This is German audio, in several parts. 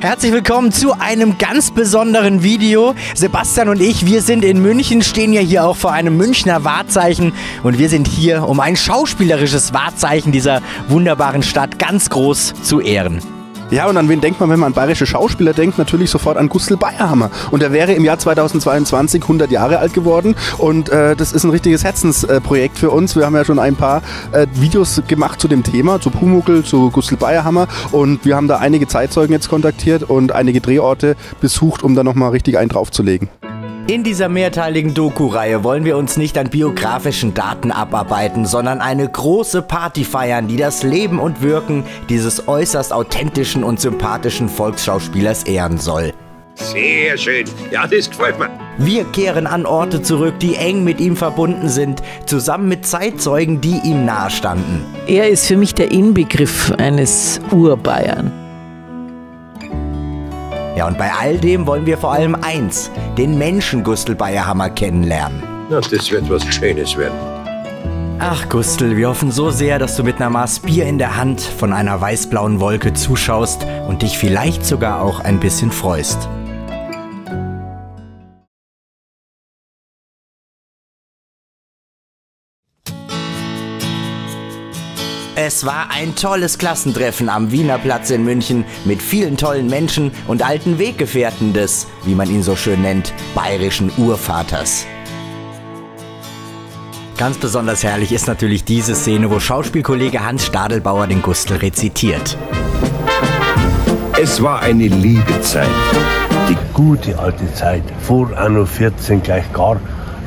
Herzlich willkommen zu einem ganz besonderen Video. Sebastian und ich, wir sind in München, stehen ja hier auch vor einem Münchner Wahrzeichen und wir sind hier, um ein schauspielerisches Wahrzeichen dieser wunderbaren Stadt ganz groß zu ehren. Ja, und an wen denkt man, wenn man an bayerische Schauspieler denkt? Natürlich sofort an Gustl Bayerhammer. Und er wäre im Jahr 2022 100 Jahre alt geworden. Und äh, das ist ein richtiges Herzensprojekt für uns. Wir haben ja schon ein paar äh, Videos gemacht zu dem Thema, zu Pumuckel, zu Gustl Bayerhammer. Und wir haben da einige Zeitzeugen jetzt kontaktiert und einige Drehorte besucht, um da nochmal richtig einen draufzulegen. In dieser mehrteiligen Doku-Reihe wollen wir uns nicht an biografischen Daten abarbeiten, sondern eine große Party feiern, die das Leben und Wirken dieses äußerst authentischen und sympathischen Volksschauspielers ehren soll. Sehr schön. Ja, das gefällt mir. Wir kehren an Orte zurück, die eng mit ihm verbunden sind, zusammen mit Zeitzeugen, die ihm nahestanden. Er ist für mich der Inbegriff eines Urbayern. Ja, und bei all dem wollen wir vor allem eins, den Menschen Gustl Bayerhammer kennenlernen. Na, das wird was Schönes werden. Ach Gustl, wir hoffen so sehr, dass du mit einer Maß Bier in der Hand von einer weißblauen Wolke zuschaust und dich vielleicht sogar auch ein bisschen freust. Es war ein tolles Klassentreffen am Wiener Platz in München mit vielen tollen Menschen und alten Weggefährten des, wie man ihn so schön nennt, bayerischen Urvaters. Ganz besonders herrlich ist natürlich diese Szene, wo Schauspielkollege Hans Stadelbauer den Gustl rezitiert. Es war eine liebe Zeit. Die gute alte Zeit, vor Anno 14 gleich gar.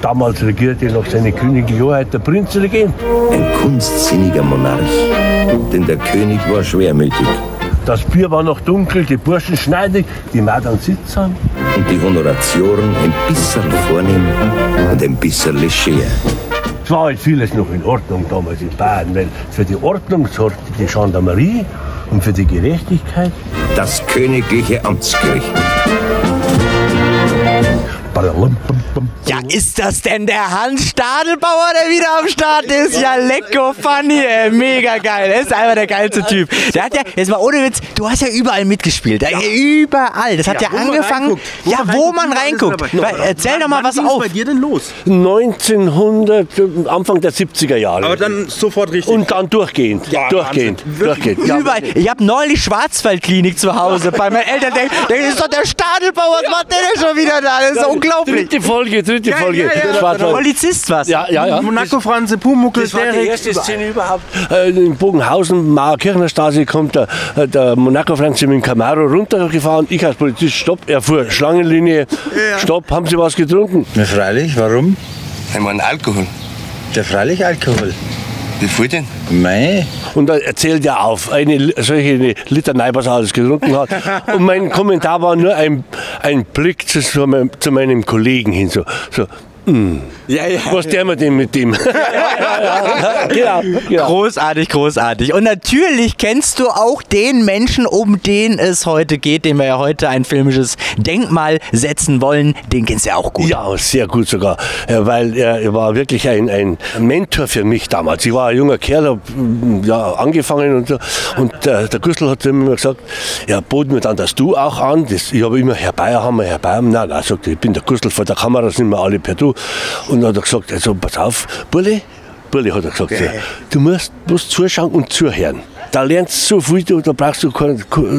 Damals regierte noch seine königliche Hoheit der Prinzregent. Ein kunstsinniger Monarch. Denn der König war schwermütig. Das Bier war noch dunkel, die Burschen schneidig, die Madern sitzsam. Und die Honoratioren ein bisschen vornehm und ein bisschen leger. Es war halt vieles noch in Ordnung damals in Bayern, weil für die Ordnung sorgte die Gendarmerie und für die Gerechtigkeit Das königliche Amtsgericht. Ja, ist das denn der Hans Stadelbauer, der wieder am Start ist? Ja, lecko funny, ey. Mega geil. Er ist einfach der geilste Typ. Der hat ja, jetzt mal ohne Witz, du hast ja überall mitgespielt. Ja. Überall. Das hat ja, wo man angefangen. reinguckt. Wo ja, man wo reinguckt, man reinguckt. Weil, Erzähl doch mal was auf. bei dir denn los? 1900, Anfang der 70er Jahre. Aber dann sofort richtig. und dann durchgehend, Ja, durchgehend, durchgehend. Ja, Überall. Ich habe neulich Schwarzwaldklinik zu Hause bei meinen Eltern. Der, der ist doch der Stadelbauer. Was macht der denn schon wieder da? Das ist unglaublich. Dritte Folge, dritte Folge. ja, ja. Polizist was? Ja, ja, ja. Monaco, Franze, Pumuckel, Das war die erste Szene überhaupt. Äh, in Bogenhausen, Mauerkirchner Straße, kommt der, äh, der Monaco Franzi mit dem Camaro runtergefahren. Ich als Polizist, stopp, er fuhr Schlangenlinie, stopp, haben Sie was getrunken? Na freilich, warum? Ich meine Alkohol. Ja freilich Alkohol. Wie viel denn? Mei. Und dann erzählt er auf, eine solche Litanei, was er alles getrunken hat. Und mein Kommentar war nur ein, ein Blick zu, zu, meinem, zu meinem Kollegen hin, so, so ja, ja. was der wir denn mit dem? genau, genau. Großartig, großartig. Und natürlich kennst du auch den Menschen, um den es heute geht, dem wir ja heute ein filmisches Denkmal setzen wollen. Den kennst du ja auch gut. Ja, sehr gut sogar, Ja, weil er, war wirklich ein, ein Mentor für mich damals. Ich war ein junger Kerl, hab mm, ja, angefangen und so. Und der, der Gustl hat immer gesagt, er bot mir dann das Du auch an. Das, ich habe immer Herr Bayerhammer, Herr Bayerhammer. Nein, nein, sagt ich bin der Gustl vor der Kamera, sind wir alle per Du. Und dann hat er gesagt, also pass auf, Bulli, Bulli hat er gesagt, so, du musst, musst zuschauen und zuhören. Da lernst du so viel, da brauchst du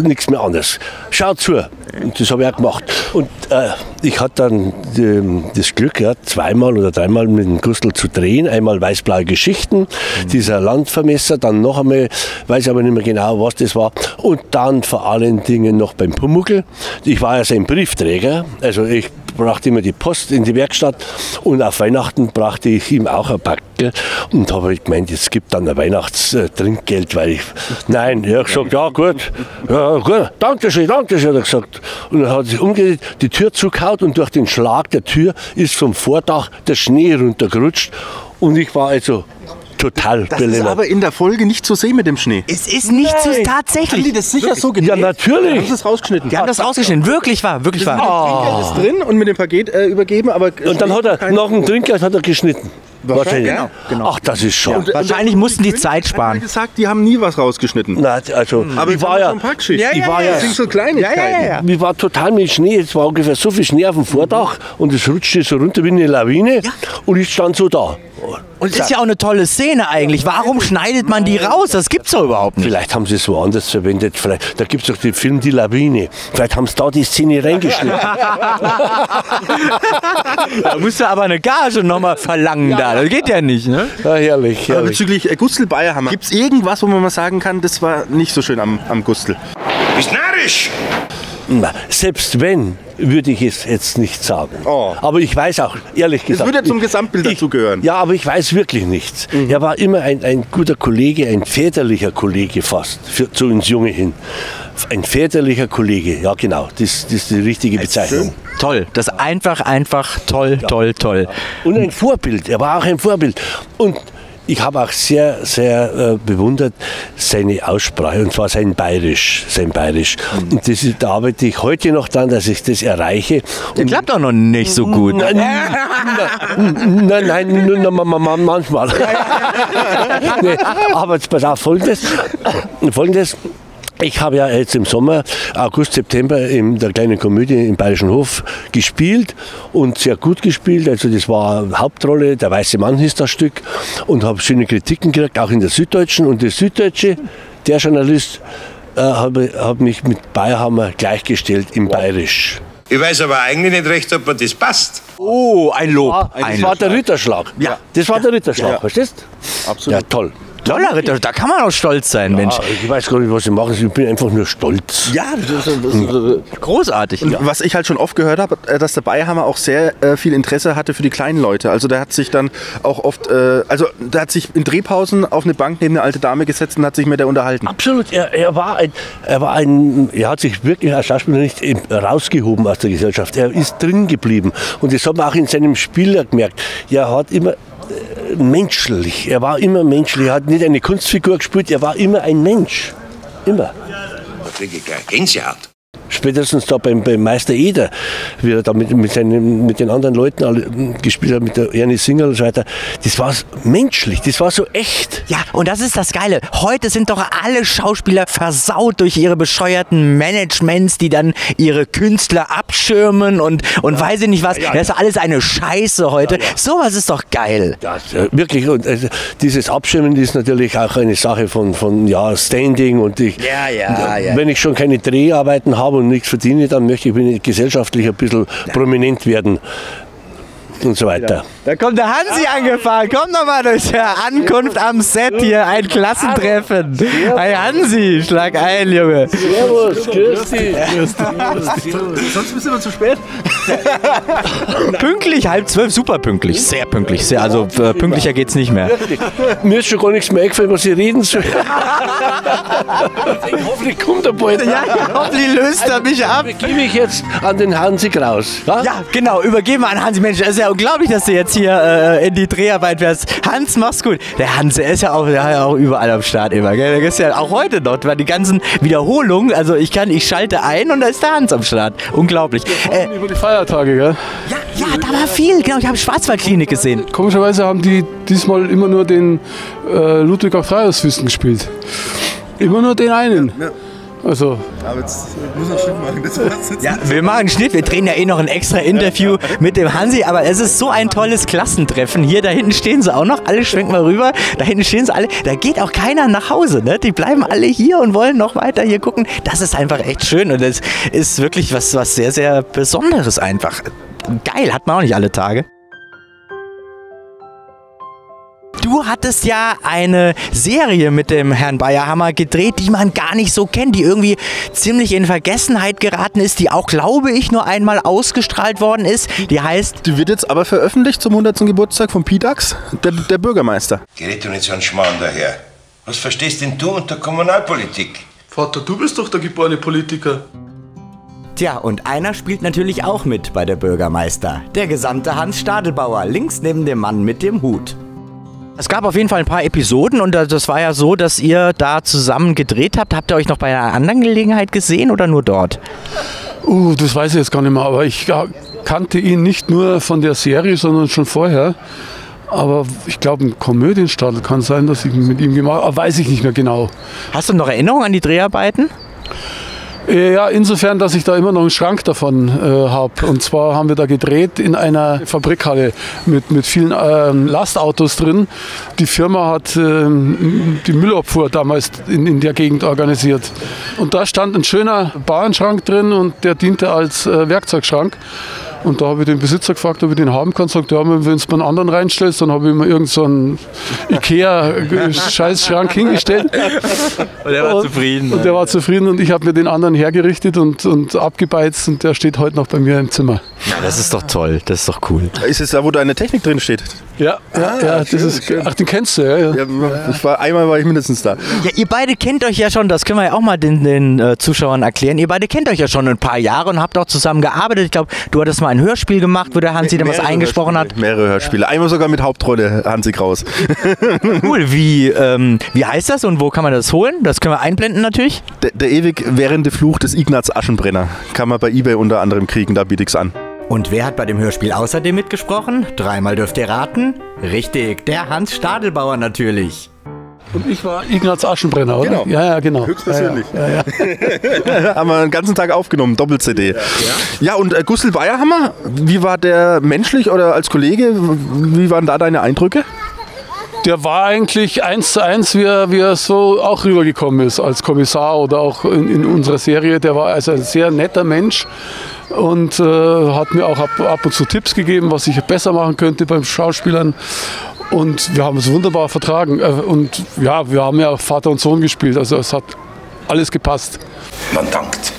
nichts mehr anderes. Schau zu. Und das habe ich auch gemacht. Und äh, ich hatte dann ähm, das Glück, ja, zweimal oder dreimal mit dem Gustl zu drehen. Einmal Weißblaue Geschichten, dieser Landvermesser, dann noch einmal, weiß aber nicht mehr genau, was das war. Und dann vor allen Dingen noch beim Pumuckl. Ich war ja sein Briefträger, also ich brachte immer die Post in die Werkstatt und auf Weihnachten brachte ich ihm auch ein Backel und habe ich gemeint, es gibt dann ein Weihnachtstrinkgeld, weil ich, nein, er hat gesagt, ja gut, ja gut, danke schön, danke schön, hat er gesagt. Und dann hat sich umgedreht, die Tür zugehaut und durch den Schlag der Tür ist vom Vordach der Schnee runtergerutscht. Und ich war also total Das ist aber in der Folge nicht zu sehen mit dem Schnee. Es ist nicht so Haben die tatsächlich. das sicher so gedreht? Ja, natürlich. Haben sie es rausgeschnitten? Die haben das rausgeschnitten. Wirklich wahr, wirklich wahr. Trinkgeld ist drin und mit dem Paket äh, übergeben, aber Und dann hat er, nach dem Trinkgeld hat er geschnitten. Wahrscheinlich. Genau, genau. Ach, das ist schon. Wahrscheinlich mussten die Zeit sparen. gesagt, die haben nie was rausgeschnitten. Na, also, Aber ich war ja, Packschicht. ich war ja, Das sind so Kleinigkeiten. ich war total mit Schnee. Es war ungefähr so viel Schnee auf dem Vordach und es rutschte so runter wie eine Lawine und ich stand so da. Und das ist ja auch eine tolle Szene eigentlich. Warum schneidet man die raus? Das gibt's doch überhaupt nicht. Vielleicht haben sie es woanders verwendet. Vielleicht, da gibt es doch den Film Die Lawine. Vielleicht haben sie da die Szene reingeschnitten. Da musst du aber eine Gage nochmal verlangen da. Das geht ja nicht, ne? ja, herrlich, Aber herrlich. bezüglich äh, Gustl Bayerhammer, gibt es irgendwas, wo man mal sagen kann, das war nicht so schön am, am Gustl? Bist narrisch! Selbst wenn, würde ich es jetzt nicht sagen. Oh. Aber ich weiß auch, ehrlich gesagt. würde zum Gesamtbild ich- dazugehören. Ja, aber ich weiß wirklich nichts. Er war immer ein, ein guter Kollege, ein väterlicher Kollege fast, für, zu uns Junge hin. Ein väterlicher Kollege, ja genau, das, das ist die richtige Bezeichnung. Toll. Das ist einfach, einfach toll, toll, toll. Und ein Vorbild, er war auch ein Vorbild. Und ich habe auch sehr, sehr äh, bewundert seine Aussprache, und zwar sein Bayerisch. Sein Bayerisch. Und das da arbeite ich heute noch dran, dass ich das erreiche. Der Und klappt auch noch nicht so gut. Nein, nein, nein, nur manchmal. nee, aber pass auf, folgendes. folgendes. Ich habe ja jetzt im Sommer, August, September in der kleinen Komödie im Bayerischen Hof gespielt und sehr gut gespielt. Also das war Hauptrolle, der weiße Mann hieß das Stück und habe schöne Kritiken gekriegt, auch in der Süddeutschen. Und der Süddeutsche, der Journalist, äh, habe hab mich mit Bayerhammer gleichgestellt im Bayerisch. Ich weiß aber eigentlich nicht recht, ob mir das passt. Oh, ein Lob. Ah, Ein das war der Ritterschlag. Ja. Das war der Ritterschlag, Ja. verstehst? Absolut. Ja, toll. Toller Ritter, da kann man auch stolz sein, Mensch. Ah, ich weiß gar nicht, was ich mache. Ich bin einfach nur stolz. Ja, das ist, das ist, Großartig. Was ich halt schon oft gehört habe, äh, dass der Bayerhammer auch sehr äh, viel Interesse hatte für die kleinen Leute. Also der hat sich dann auch oft, äh, also der hat sich in Drehpausen auf eine Bank neben eine alte Dame gesetzt und hat sich mit der unterhalten. Absolut. Er, er, war ein, er war ein, er hat sich wirklich als Schauspieler nicht rausgehoben aus der Gesellschaft. Er ist drin geblieben. Und das hat man auch in seinem Spiel gemerkt. Er hat immer menschlich, er war immer menschlich. Er hat nicht eine Kunstfigur gespielt, er war immer ein Mensch. Immer. Da kriege ich gleich Gänsehaut. Spätestens da beim, beim Meister Eder, wie er da mit, mit, seinen, mit den anderen Leuten alle mm, gespielt hat, mit der Ernie Singer und so weiter, das war menschlich, das war so echt. Ja, und das ist das Geile. Heute sind doch alle Schauspieler versaut durch ihre bescheuerten Managements, die dann ihre Künstler abschirmen und, und weiß ich nicht was. Das ist alles eine Scheiße heute. Sowas ist doch geil. Ja, äh, wirklich, und also, dieses Abschirmen ist natürlich auch eine Sache von, von ja, Standing und ich, Ja, ja, ja. wenn ich schon keine Dreharbeiten habe und nichts verdiene, dann möchte ich gesellschaftlich ein bisschen prominent werden und so weiter. Da kommt der Hansi angefahren. Komm doch mal durch die Ankunft am Set hier. Ein Klassentreffen. Hey Hansi, schlag ein, Junge. Servus, grüß dich. Sonst bist du immer zu spät. Pünktlich, halb zwölf, super pünktlich. Sehr pünktlich. Sehr, also äh, pünktlicher geht's nicht mehr. Mir ist schon gar nichts mehr eingefallen, was ich reden soll. ich hoffe, ich komme da bald. Ja, hoffentlich löst er mich ab. Gebe ich jetzt an den Hansi Kraus. Ja? Ja, genau, übergeben wir an Hansi. Mensch, es ist ja unglaublich, dass du jetzt hier äh, in die Dreharbeit wärst. Hans, mach's gut. Der Hans, der ist ja auch, der ist ja auch überall am Start immer. Gell? Der ist ja auch heute noch, weil die ganzen Wiederholungen, also ich kann, ich schalte ein und da ist der Hans am Start. Unglaublich. Äh, Über die Feiertage, gell? ja, ja, da war viel. Genau, ich habe Schwarzwaldklinik gesehen. Komischerweise haben die diesmal immer nur den äh, Ludwig auf Dreiersfüßen gespielt. Immer nur den einen. Also, Aber jetzt muss man Schnitt machen. Das war's jetzt. Ja, wir machen einen Schnitt. Wir drehen ja eh noch ein extra Interview mit dem Hansi, aber es ist so ein tolles Klassentreffen. Hier, da hinten stehen sie auch noch. Alle schwenken mal rüber. Da hinten stehen sie alle. Da geht auch keiner nach Hause. Ne? Die bleiben alle hier und wollen noch weiter hier gucken. Das ist einfach echt schön und das ist wirklich was, was sehr, sehr Besonderes einfach. Geil, hat man auch nicht alle Tage. Du hattest ja eine Serie mit dem Herrn Bayerhammer gedreht, die man gar nicht so kennt, die irgendwie ziemlich in Vergessenheit geraten ist, die auch, glaube ich, nur einmal ausgestrahlt worden ist. Die heißt Die wird jetzt aber veröffentlicht zum 100. Geburtstag von PIDAX, der, der Bürgermeister. Gerät du nicht so einen Schmarrn daher. Was verstehst denn du unter Kommunalpolitik? Vater, du bist doch der geborene Politiker. Tja, und einer spielt natürlich auch mit bei der Bürgermeister. Der gesamte Hans Stadelbauer, links neben dem Mann mit dem Hut. Es gab auf jeden Fall ein paar Episoden und das war ja so, dass ihr da zusammen gedreht habt. Habt ihr euch noch bei einer anderen Gelegenheit gesehen oder nur dort? uh, das weiß ich jetzt gar nicht mehr, aber ich ja, kannte ihn nicht nur von der Serie, sondern schon vorher. Aber ich glaube, ein Komödienstadel kann sein, dass ich mit ihm gemacht habe. Weiß ich nicht mehr genau. Hast du noch Erinnerungen an die Dreharbeiten? Äh, Ja, insofern, dass ich da immer noch einen Schrank davon äh, habe. Und zwar haben wir da gedreht in einer Fabrikhalle mit, mit vielen ähm, Lastautos drin. Die Firma hat ähm, die Müllabfuhr damals in, in der Gegend organisiert. Und da stand ein schöner Bauernschrank drin und der diente als äh, Werkzeugschrank. Und da habe ich den Besitzer gefragt, ob ich den haben kann. Sagt, ja, wenn du einen anderen reinstellst, dann habe ich mir irgendeinen so einen Ikea-Scheißschrank hingestellt. Und er war Und- zufrieden. Und der war zufrieden und ich habe mir den anderen hergerichtet und, und abgebeizt und der steht heute noch bei mir im Zimmer. Ja, das ist doch toll, das ist doch cool. Ist es da, wo deine Technik drin steht? Ja, ja, ja das ist, ach, den kennst du, ja. ja. Ja, ich war, einmal war ich mindestens da. Ja, ihr beide kennt euch ja schon, das können wir ja auch mal den, den äh, Zuschauern erklären. Ihr beide kennt euch ja schon ein paar Jahre und habt auch zusammen gearbeitet. Ich glaube, du hattest mal ein Hörspiel gemacht, wo der Hansi dann was eingesprochen hat. Mehrere Hörspiele. Einmal sogar mit Hauptrolle Hansi Kraus. Cool, wie, ähm, wie heißt das und wo kann man das holen? Das können wir einblenden natürlich. Der, der ewig währende Fluch des Ignaz Aschenbrenner. Kann man bei Ebay unter anderem kriegen, da biete ich's an. Und wer hat bei dem Hörspiel außerdem mitgesprochen? Dreimal dürft ihr raten. Richtig, der Hans Stadelbauer natürlich. Und ich war Ignaz Aschenbrenner, oder? Genau. Ja, ja, genau. Höchstpersönlich. Ja, ja, ja. Haben wir den ganzen Tag aufgenommen, Doppel-CD. Ja, und äh, Gustl Bayerhammer, wie war der menschlich oder als Kollege? Wie waren da deine Eindrücke? Der war eigentlich eins zu eins, wie er, wie er so auch rübergekommen ist als Kommissar oder auch in, in unserer Serie. Der war also ein sehr netter Mensch und äh, hat mir auch ab, ab und zu Tipps gegeben, was ich besser machen könnte beim Schauspielern. Und wir haben es wunderbar vertragen. Äh, Und ja, wir haben ja auch Vater und Sohn gespielt. Also es hat alles gepasst. Man dankt.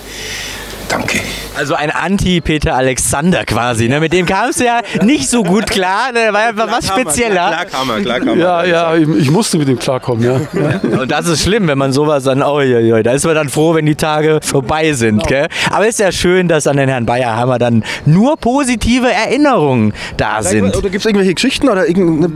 Danke. Also ein Anti-Peter Alexander quasi. Ne? Mit dem kamst du ja nicht so gut klar. Der war ja was spezieller. kam er, klar kam Ja, ja, ich, ich musste mit ihm klarkommen. Ja. Ja. Und das ist schlimm, wenn man sowas dann, oh, je, je, da ist man dann froh, wenn die Tage vorbei sind. Gell? Aber ist ja schön, dass an den Herrn Bayerhammer dann nur positive Erinnerungen da sind. Oder gibt es irgendwelche Geschichten oder irgendeine.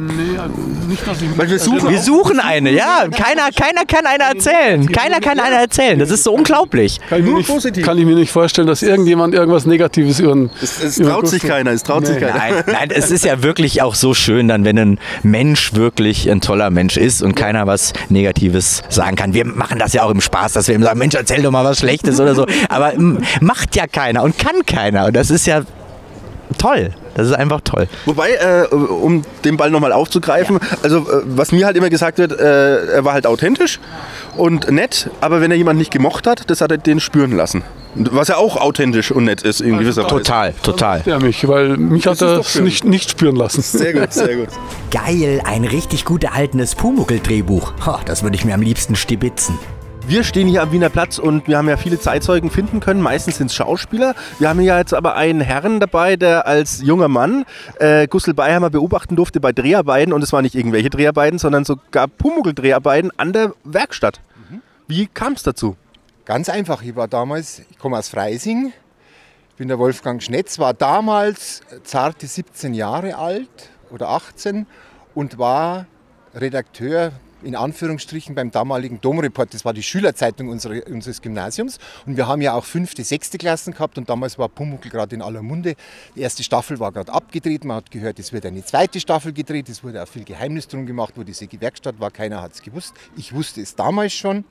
Weil wir suchen. Wir suchen eine, ja. Keiner, keiner kann eine erzählen. Keiner kann eine erzählen. Das ist so unglaublich. Kann, ich mir Nur nicht, positiv. kann ich mir nicht vorstellen, dass irgendjemand irgendwas Negatives über einen. Es, es über traut sich Gustl- keiner, es traut sich keiner. Nein, nein, es ist ja wirklich auch so schön, dann, wenn ein Mensch wirklich ein toller Mensch ist und keiner was Negatives sagen kann. Wir machen das ja auch im Spaß, dass wir ihm sagen, Mensch, erzähl doch mal was Schlechtes oder so. Aber macht ja keiner und kann keiner. Und das ist ja toll. Das ist einfach toll. Wobei, äh, um den Ball nochmal aufzugreifen, also äh, was mir halt immer gesagt wird, äh, er war halt authentisch und nett, aber wenn er jemanden nicht gemocht hat, das hat er den spüren lassen. Was ja auch authentisch und nett ist in gewisser Weise. Total, total. Ja, mich, weil mich hat ist er schön. nicht, nicht spüren lassen. Sehr gut, sehr gut. Geil, ein richtig gut erhaltenes Pumuckl-Drehbuch. Ha, Das würde ich mir am liebsten stibitzen. Wir stehen hier am Wiener Platz und wir haben ja viele Zeitzeugen finden können. Meistens sind es Schauspieler. Wir haben hier jetzt aber einen Herrn dabei, der als junger Mann äh, Gustl Beiheimer beobachten durfte bei Dreharbeiten. Und es waren nicht irgendwelche Dreharbeiten, sondern sogar Pumuckl-Dreharbeiten an der Werkstatt. Wie kam es dazu? Ganz einfach, ich war damals, ich komme aus Freising, bin der Wolfgang Schnetz, war damals zarte 17 Jahre alt oder 18 und war Redakteur in Anführungsstrichen beim damaligen Domreport. Das war die Schülerzeitung unsere, unseres Gymnasiums. Und wir haben ja auch fünfte, sechste Klassen gehabt und damals war Pumuckl gerade in aller Munde. Die erste Staffel war gerade abgedreht. Man hat gehört, es wird eine zweite Staffel gedreht. Es wurde auch viel Geheimnis drum gemacht, wo diese Werkstatt war. Keiner hat es gewusst. Ich wusste es damals schon.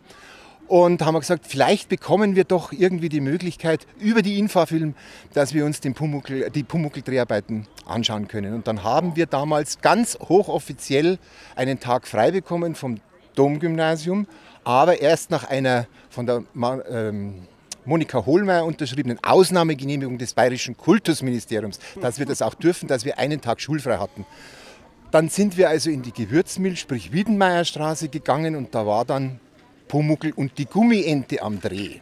Und haben gesagt, vielleicht bekommen wir doch irgendwie die Möglichkeit über die Infafilm, dass wir uns den Pumuckl, die Pumuckl-Dreharbeiten anschauen können. Und dann haben wir damals ganz hochoffiziell einen Tag frei bekommen vom Domgymnasium, aber erst nach einer von der ähm, Monika Hohlmeier unterschriebenen Ausnahmegenehmigung des Bayerischen Kultusministeriums, dass wir das auch dürfen, dass wir einen Tag schulfrei hatten. Dann sind wir also in die Gewürzmilch, sprich Wiedenmeierstraße gegangen und da war dann Pumuckl und die Gummiente am Dreh.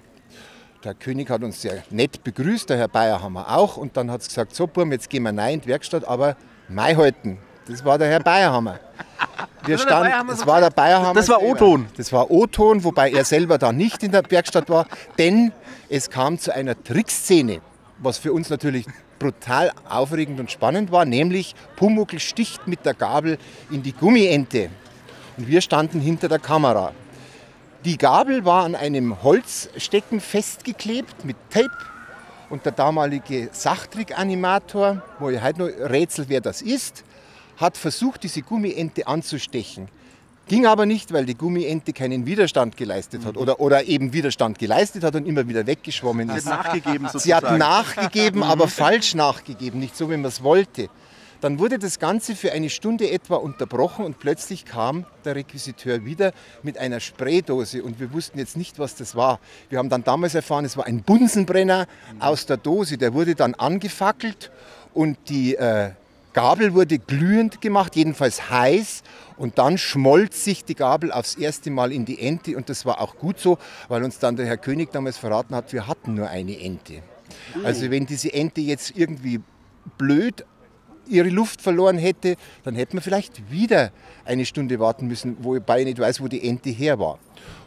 Der König hat uns sehr nett begrüßt, der Herr Bayerhammer auch. Und dann hat es gesagt, so Burm, jetzt gehen wir rein in die Werkstatt, aber Mai halten. Das war der Herr Bayerhammer. Wir standen, das war der Bayerhammer. Das war. O-Ton. Das war O-Ton, wobei er selber da nicht in der Werkstatt war, denn es kam zu einer Trickszene, was für uns natürlich brutal aufregend und spannend war, nämlich Pumuckl sticht mit der Gabel in die Gummiente und wir standen hinter der Kamera. Die Gabel war an einem Holzstecken festgeklebt mit Tape und der damalige Sachtrick-Animator, wo ich heute noch rätsel, wer das ist, hat versucht, diese Gummiente anzustechen. Ging aber nicht, weil die Gummiente keinen Widerstand geleistet hat oder, oder eben Widerstand geleistet hat und immer wieder weggeschwommen ist. Sie hat nachgegeben Sie hat sozusagen. nachgegeben, aber falsch nachgegeben, nicht so, wie man es wollte. Dann wurde das Ganze für eine Stunde etwa unterbrochen und plötzlich kam der Requisiteur wieder mit einer Spraydose und wir wussten jetzt nicht, was das war. Wir haben dann damals erfahren, es war ein Bunsenbrenner aus der Dose. Der wurde dann angefackelt und die äh, Gabel wurde glühend gemacht, jedenfalls heiß. Und dann schmolz sich die Gabel aufs erste Mal in die Ente. Und das war auch gut so, weil uns dann der Herr König damals verraten hat, wir hatten nur eine Ente. Also wenn diese Ente jetzt irgendwie blöd ihre Luft verloren hätte, dann hätte man vielleicht wieder eine Stunde warten müssen, wobei ich nicht weiß, wo die Ente her war.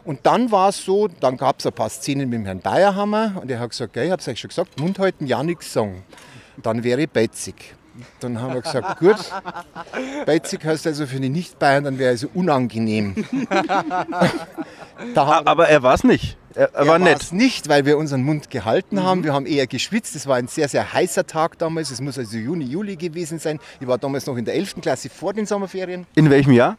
Und dann war es so, dann gab es ein paar Szenen mit dem Herrn Bayerhammer und er hat gesagt, ich habe es euch schon gesagt, Mund halten, ja nichts sagen. Dann wäre ich beizig. Dann haben wir gesagt, gut, beizig heißt also für die Nicht-Bayern, dann wäre also unangenehm. Aber er war es nicht. Er, er war nett. nicht, weil wir unseren Mund gehalten haben. Wir haben eher geschwitzt. Es war ein sehr, sehr heißer Tag damals. Es muss also Juni, Juli gewesen sein. Ich war damals noch in der 11. Klasse vor den Sommerferien. In welchem Jahr?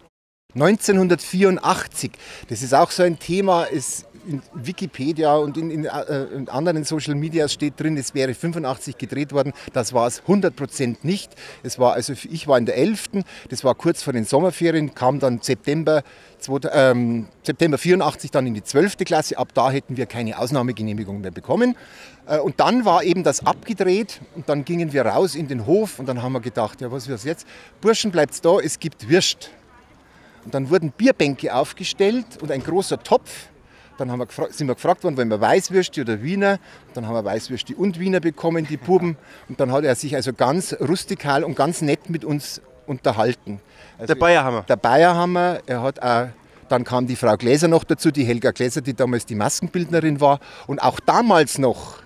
1984. Das ist auch so ein Thema. Es in Wikipedia und in, in, äh, in anderen Social Media steht drin, es wäre 85 gedreht worden. Das war es 100% nicht. Es war also, ich war in der 11. Das war kurz vor den Sommerferien, kam dann September, 2, ähm, September 84 dann in die 12. Klasse. Ab da hätten wir keine Ausnahmegenehmigung mehr bekommen. Äh, Und dann war eben das abgedreht und dann gingen wir raus in den Hof und dann haben wir gedacht, ja was ist jetzt? Burschen bleibt's da, es gibt Würst. Und dann wurden Bierbänke aufgestellt und ein großer Topf. Dann haben wir sind wir gefragt worden, wollen wir Weißwürste oder Wiener. Dann haben wir Weißwürste und Wiener bekommen, die Buben. Und dann hat er sich also ganz rustikal und ganz nett mit uns unterhalten. Also Der Bayerhammer. Der Bayerhammer, er hat auch, dann kam die Frau Gläser noch dazu, die Helga Gläser, die damals die Maskenbildnerin war. Und auch damals noch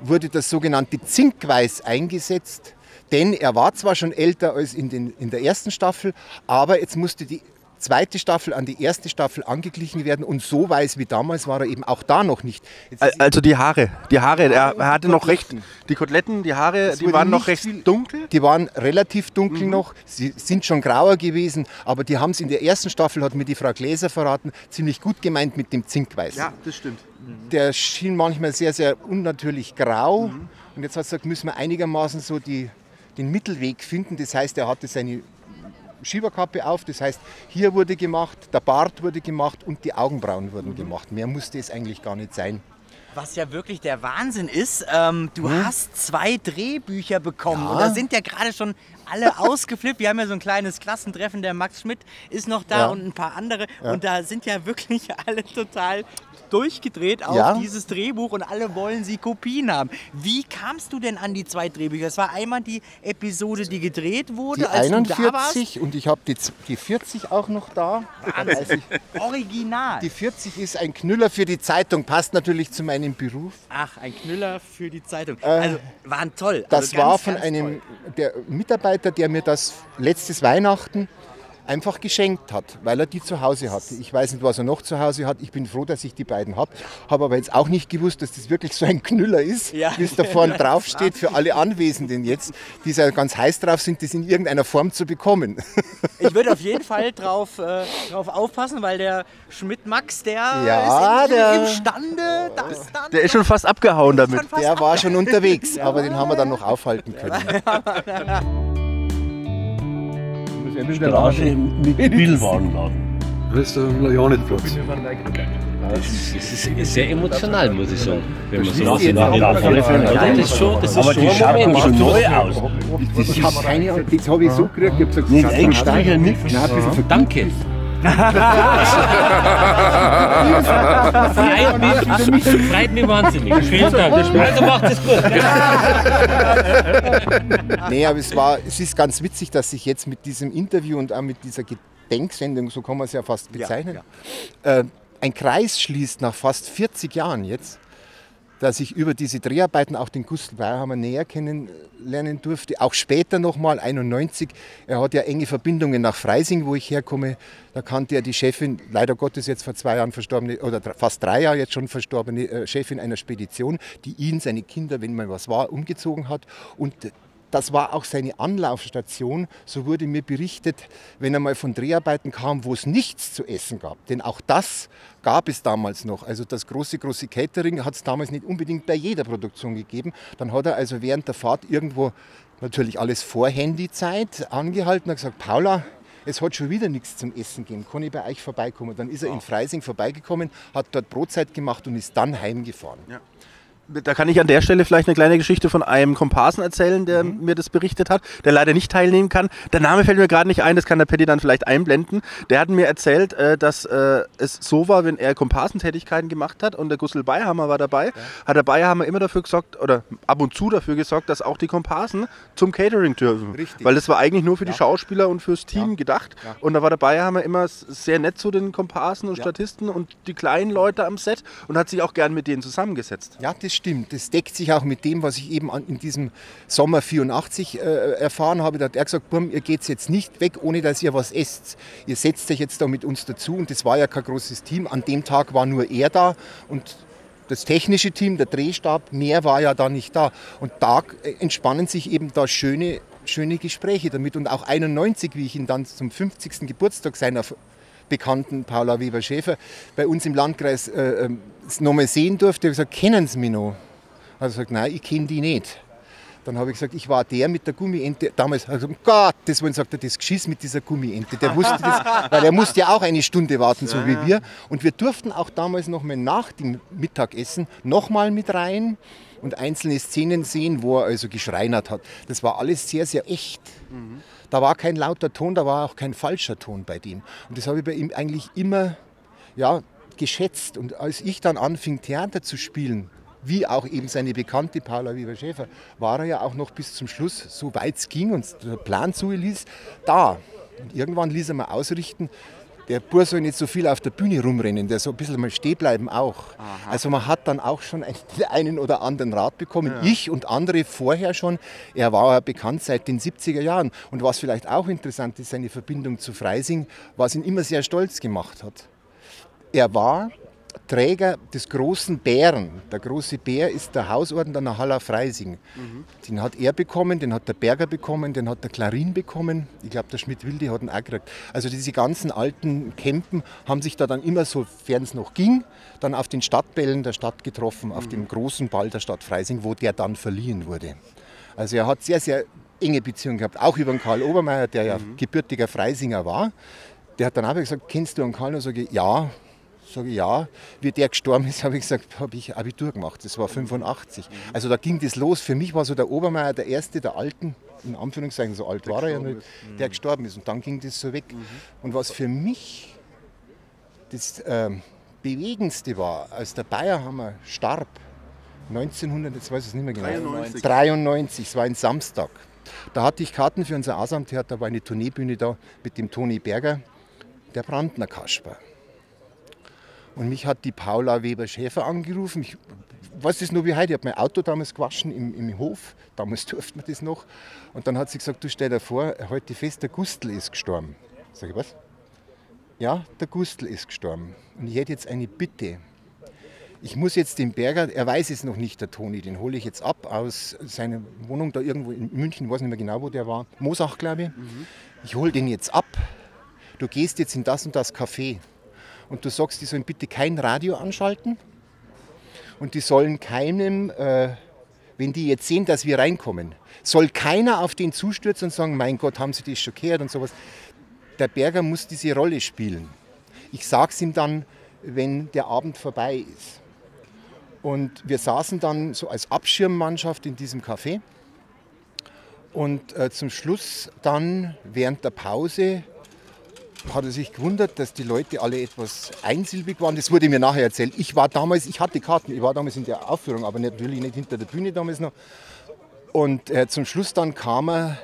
wurde das sogenannte Zinkweiß eingesetzt. Denn er war zwar schon älter als in, den, in der ersten Staffel, aber jetzt musste die zweite Staffel an die erste Staffel angeglichen werden. Und so weiß wie damals war er eben auch da noch nicht. Also die Haare. Die Haare, er, hatte noch recht. Die Koteletten, die Haare, Es die waren noch recht dunkel. Die waren relativ dunkel noch, sie sind schon grauer gewesen, aber die haben es in der ersten Staffel, hat mir die Frau Gläser verraten, ziemlich gut gemeint mit dem Zinkweiß. das stimmt. Der schien manchmal sehr, sehr unnatürlich grau. Und jetzt hat er gesagt, müssen wir einigermaßen so die, den Mittelweg finden. Das heißt, er hatte seine Schieberkappe auf. Das heißt, hier wurde gemacht, der Bart wurde gemacht und die Augenbrauen wurden gemacht. Mehr musste es eigentlich gar nicht sein. Was ja wirklich der Wahnsinn ist, ähm, du hast zwei Drehbücher bekommen. Ja. Und da sind ja gerade schon alle ausgeflippt. Wir haben ja so ein kleines Klassentreffen, der Max Schmidt ist noch da Ja. und ein paar andere. Und da sind ja wirklich alle total durchgedreht auf Ja. dieses Drehbuch und alle wollen sie Kopien haben. Wie kamst du denn an die zwei Drehbücher? Es war einmal die Episode, die gedreht wurde, Die als du da warst. 41 und ich habe die, die 40 auch noch da. Also ich, Original. die 40 ist ein Knüller für die Zeitung, passt natürlich zu meinem Beruf. Ach, ein Knüller für die Zeitung. also, waren toll. Äh, Das also ganz, war von einem toll. der Mitarbeiter, der mir das letztes Weihnachten einfach geschenkt hat, weil er die zu Hause hatte. Ich weiß nicht, was er noch zu Hause hat. Ich bin froh, dass ich die beiden habe. Habe aber jetzt auch nicht gewusst, dass das wirklich so ein Knüller ist, Ja. wie es da vorne draufsteht für alle Anwesenden jetzt, die da ganz heiß drauf sind, das in irgendeiner Form zu bekommen. Ich würde auf jeden Fall drauf, äh, drauf aufpassen, weil der Schmidt-Max, der Ja, ist im, der- imstande, das dann. Der ist schon fast abgehauen damit. schon fast Der war schon unterwegs, aber den haben wir dann noch aufhalten können. Straße mit Billwarenladen. Das ist der Leonetplatz. Das ist sehr emotional, muss ich sagen. Wenn man so jetzt Ja. Ja, das ist schon, das ist Aber schon die Moment. schon neu aus. Ich habe keine Ahnung, das habe ich so gekriegt, ich habe gesagt, Nicht ein nichts. Danke. Freut mich, freut mich wahnsinnig. Vielen Dank. Also macht es gut. Nee, aber es, war, es ist ganz witzig, dass sich jetzt mit diesem Interview und auch mit dieser Gedenksendung, so kann man es ja fast bezeichnen, Äh, ein Kreis schließt nach fast 40 Jahren jetzt, dass ich über diese Dreharbeiten auch den Gustl Bayerhammer näher kennenlernen durfte. Auch später nochmal, 91. Er hat ja enge Verbindungen nach Freising, wo ich herkomme. Da kannte er die Chefin, leider Gottes jetzt vor zwei Jahren verstorbene, oder fast drei Jahre jetzt schon verstorbene äh, Chefin einer Spedition, die ihn, seine Kinder, wenn mal was war, umgezogen hat. Und das war auch seine Anlaufstation. So wurde mir berichtet, wenn er mal von Dreharbeiten kam, wo es nichts zu essen gab. Denn auch das gab es damals noch. Also das große, große Catering hat es damals nicht unbedingt bei jeder Produktion gegeben. Dann hat er also während der Fahrt irgendwo natürlich alles vor Handyzeit angehalten und gesagt, Paula, es hat schon wieder nichts zum Essen gegeben, kann ich bei euch vorbeikommen? Dann ist er in Freising vorbeigekommen, hat dort Brotzeit gemacht und ist dann heimgefahren. Ja. Da kann ich an der Stelle vielleicht eine kleine Geschichte von einem Komparsen erzählen, der mhm. mir das berichtet hat, der leider nicht teilnehmen kann. Der Name fällt mir gerade nicht ein, das kann der Paddy dann vielleicht einblenden. Der hat mir erzählt, äh, dass äh, es so war, wenn er Komparsentätigkeiten gemacht hat und der Gustl Bayhammer war dabei, ja. hat der Bayhammer immer dafür gesorgt oder ab und zu dafür gesorgt, dass auch die Komparsen zum Catering dürfen. Richtig. Weil das war eigentlich nur für ja. die Schauspieler und fürs Team ja. gedacht. Und da war der Bayhammer immer sehr nett zu den Komparsen und Statisten und die kleinen Leute am Set und hat sich auch gern mit denen zusammengesetzt. Ja, das stimmt. Das deckt sich auch mit dem, was ich eben in diesem Sommer 84 äh, erfahren habe. Da hat er gesagt, Burm, ihr geht jetzt nicht weg, ohne dass ihr was esst. Ihr setzt euch jetzt da mit uns dazu. Und das war ja kein großes Team. An dem Tag war nur er da und das technische Team, der Drehstab, mehr war ja da nicht da. Und da äh, entspannen sich eben da schöne, schöne Gespräche damit. Und auch 91, wie ich ihn dann zum 50. Geburtstag seiner Bekannten Paula Weber-Schäfer bei uns im Landkreis äh, ähm, nochmal sehen durfte. Ich gesagt, kennen Sie mich noch? Hat er gesagt, nein, ich kenne die nicht. Dann habe ich gesagt, ich war der mit der Gummiente. Damals hat er gesagt, um Gottes Willen, sagt er, das Geschiss mit dieser Gummiente. Der wusste das, weil er musste ja auch eine Stunde warten, so wie wir. Und wir durften auch damals noch mal nach dem Mittagessen nochmal mit rein und einzelne Szenen sehen, wo er also geschreinert hat. Das war alles sehr, sehr echt. Mhm. Da war kein lauter Ton, da war auch kein falscher Ton bei dem. Und das habe ich bei ihm eigentlich immer ja, geschätzt. Und als ich dann anfing, Theater zu spielen, wie auch eben seine Bekannte Paula Weber-Schäfer, war er ja auch noch bis zum Schluss, so weit es ging und der Plan zuließ, da. Und irgendwann ließ er mal ausrichten, der Bur soll nicht so viel auf der Bühne rumrennen, der soll ein bisschen mal stehen bleiben auch. Aha. Also man hat dann auch schon einen oder anderen Rat bekommen. Ja. Ich und andere vorher schon. Er war ja bekannt seit den 70er Jahren. Und was vielleicht auch interessant ist, seine Verbindung zu Freising, was ihn immer sehr stolz gemacht hat. Er war Träger des großen Bären. Der große Bär ist der Hausorden der Nahalla Freising. Mhm. Den hat er bekommen, den hat der Berger bekommen, den hat der Klarin bekommen. Ich glaube, der Schmidt-Wilde hat ihn auch gekriegt. Also diese ganzen alten Campen haben sich da dann immer, sofern es noch ging, dann auf den Stadtbällen der Stadt getroffen, auf mhm. dem großen Ball der Stadt Freising, wo der dann verliehen wurde. Also er hat sehr, sehr enge Beziehungen gehabt, auch über den Karl Obermeier, der ja mhm. gebürtiger Freisinger war. Der hat dann auch gesagt, kennst du einen Karl? Und sage ich, ja, Sage ich, ja. Wie der gestorben ist, habe ich gesagt, habe ich Abitur gemacht. Das war 85. Also da ging das los. Für mich war so der Obermeier der Erste der Alten, in Anführungszeichen, so alt der war er ja nicht, der gestorben ist. Und dann ging das so weg. Mhm. Und was für mich das ähm, Bewegendste war, als der Bayerhammer starb, 1900, jetzt weiß ich es nicht mehr genau, 93. 93, es war ein Samstag. Da hatte ich Karten für unser Asamtheater, da war eine Tourneebühne da mit dem Toni Berger, der Brandner Kasper. Und mich hat die Paula Weber-Schäfer angerufen. Ich weiß das nur wie heute. Ich habe mein Auto damals gewaschen im, im Hof. Damals durfte man das noch. Und dann hat sie gesagt: Du stell dir vor, heute fest, der Gustl ist gestorben. Sag ich, was? Ja, der Gustl ist gestorben. Und ich hätte jetzt eine Bitte. Ich muss jetzt den Berger, er weiß es noch nicht, der Toni, den hole ich jetzt ab aus seiner Wohnung da irgendwo in München, ich weiß nicht mehr genau, wo der war. Mosach, glaube ich. Mhm. Ich hole den jetzt ab. Du gehst jetzt in das und das Café und du sagst, die sollen bitte kein Radio anschalten und die sollen keinem, äh, wenn die jetzt sehen, dass wir reinkommen, soll keiner auf den zustürzen und sagen, mein Gott, haben sie das schon gehört und sowas. Der Berger muss diese Rolle spielen. Ich sage es ihm dann, wenn der Abend vorbei ist. Und wir saßen dann so als Abschirmmannschaft in diesem Café. Und äh, zum Schluss dann während der Pause hat er sich gewundert, dass die Leute alle etwas einsilbig waren. Das wurde mir nachher erzählt. Ich war damals, ich hatte Karten, ich war damals in der Aufführung, aber natürlich nicht hinter der Bühne damals noch. Und äh, zum Schluss dann kam er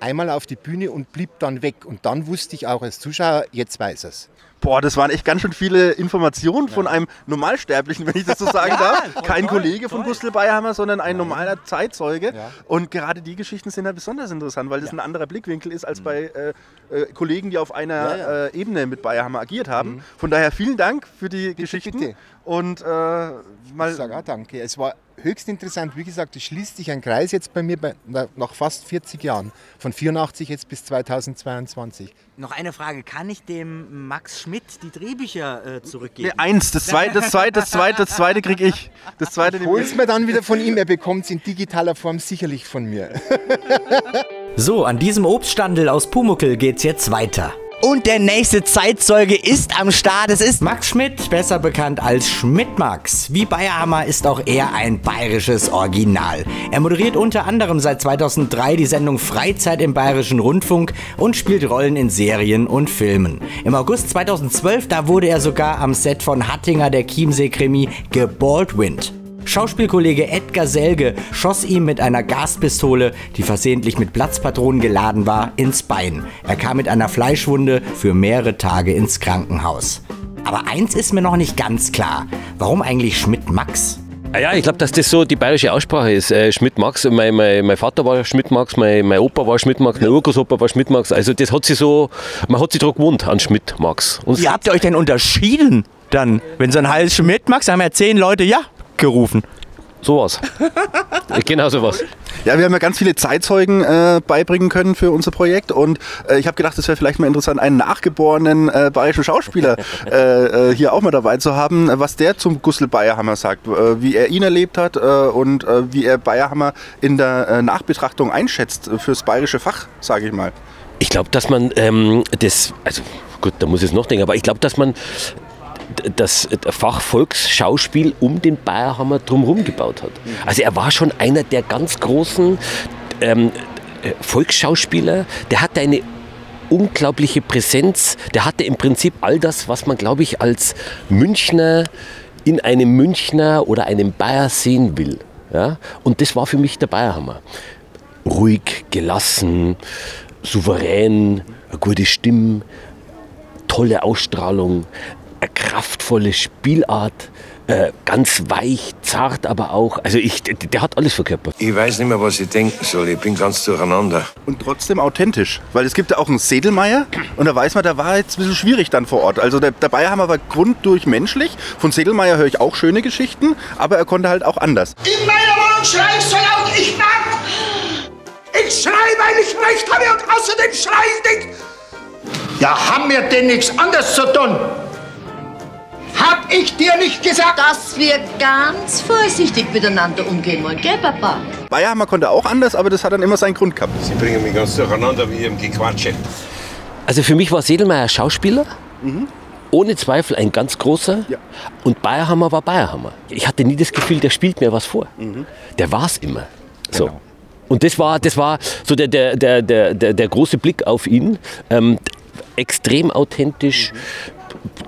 einmal auf die Bühne und blieb dann weg. Und dann wusste ich auch als Zuschauer, jetzt weiß er es. Boah, das waren echt ganz schön viele Informationen ja. von einem Normalsterblichen, wenn ich das so sagen ja, darf. Kein toll, Kollege von Gustl Bayerhammer, sondern ein normaler Zeitzeuge. Und gerade die Geschichten sind ja besonders interessant, weil das ein anderer Blickwinkel ist als mhm. bei äh, äh, Kollegen, die auf einer äh, Ebene mit Bayerhammer agiert haben. Mhm. Von daher vielen Dank für die bitte, Geschichten. Bitte. Und äh, mal. Ich sage auch danke. Es war höchst interessant. Wie gesagt, es schließt sich ein Kreis jetzt bei mir bei, nach fast 40 Jahren. Von 84 jetzt bis 2022. Noch eine Frage. Kann ich dem Max Schmidt die Drehbücher äh, zurückgeben? Nee, eins. Das zweite, das zweite, das zweite, das zweite krieg ich. Das zweite ich hol's mir dann wieder von ihm. Er bekommt es in digitaler Form sicherlich von mir. so, an diesem Obststandel aus Pumuckel geht's jetzt weiter. Und der nächste Zeitzeuge ist am Start. Es ist Max Schmidt, besser bekannt als Schmidt-Max. Wie Bayerhammer ist auch er ein bayerisches Original. Er moderiert unter anderem seit 2003 die Sendung Freizeit im Bayerischen Rundfunk und spielt Rollen in Serien und Filmen. Im August 2012, da wurde er sogar am Set von Hattinger der Chiemsee-Krimi gebaldwinnt. Schauspielkollege Edgar Selge schoss ihm mit einer Gaspistole, die versehentlich mit Platzpatronen geladen war, ins Bein. Er kam mit einer Fleischwunde für mehrere Tage ins Krankenhaus. Aber eins ist mir noch nicht ganz klar. Warum eigentlich Schmidt-Max? Ah ja, ich glaube, dass das so die bayerische Aussprache ist. Äh, Schmidt-Max, mein, mein, mein, Vater war Schmidt-Max, mein, mein Opa war Schmidt-Max, mein Urgroßopa war Schmidt-Max. Also das hat sich so, man hat sich drauf gewohnt an Schmidt-Max. Wie habt ihr euch denn unterschieden dann? Wenn so ein Hals Schmidt-Max, haben ja zehn Leute, ja, gerufen. Sowas. genau sowas. Ja, wir haben ja ganz viele Zeitzeugen äh, beibringen können für unser Projekt und äh, ich habe gedacht, es wäre vielleicht mal interessant, einen nachgeborenen äh, bayerischen Schauspieler äh, äh, hier auch mal dabei zu haben, was der zum Gustl Bayerhammer sagt, äh, wie er ihn erlebt hat und wie er Bayerhammer in der Nachbetrachtung einschätzt fürs bayerische Fach, sage ich mal. Ich glaube, dass man ähm, das, also gut, da muss ich es noch denken, aber ich glaube, dass man das Fach Volksschauspiel um den Bayerhammer drumherum gebaut hat. Also er war schon einer der ganz großen ähm, äh, Volksschauspieler, der hatte eine unglaubliche Präsenz, der hatte im Prinzip all das, was man, glaube ich, als Münchner in einem Münchner oder einem Bayer sehen will. Ja? Und das war für mich der Bayerhammer. Ruhig, gelassen, souverän, eine gute Stimme, tolle Ausstrahlung, eine kraftvolle Spielart, äh, ganz weich, zart aber auch. Also ich, der, hat alles verkörpert. Ich weiß nicht mehr, was ich denken soll. Ich bin ganz durcheinander. Und trotzdem authentisch. Weil es gibt ja auch einen Sedelmeier und da weiß man, da war jetzt ein bisschen schwierig dann vor Ort. Also der, der Bayerhammer war grunddurch menschlich. Von Sedelmeier höre ich auch schöne Geschichten, aber er konnte halt auch anders. In meiner Wohnung schrei ich so laut ich mag. Ich schrei, weil ich recht habe und außerdem schrei ich nicht. Ja, haben wir denn nichts anderes zu tun? Hab ich dir nicht gesagt? Dass wir ganz vorsichtig miteinander umgehen wollen, gell, Papa? Bayerhammer konnte auch anders, aber das hat dann immer seinen Grund gehabt. Sie bringen mich ganz durcheinander wie im Gequatsche. Also für mich war Sedelmeier Schauspieler. Mhm. Ohne Zweifel ein ganz großer. Ja. Und Bayerhammer war Bayerhammer. Ich hatte nie das Gefühl, der spielt mir was vor. Mhm. Der war es immer. So. Genau. Und das war, das war so der, der, der, der, der große Blick auf ihn. Ähm, extrem authentisch. Mhm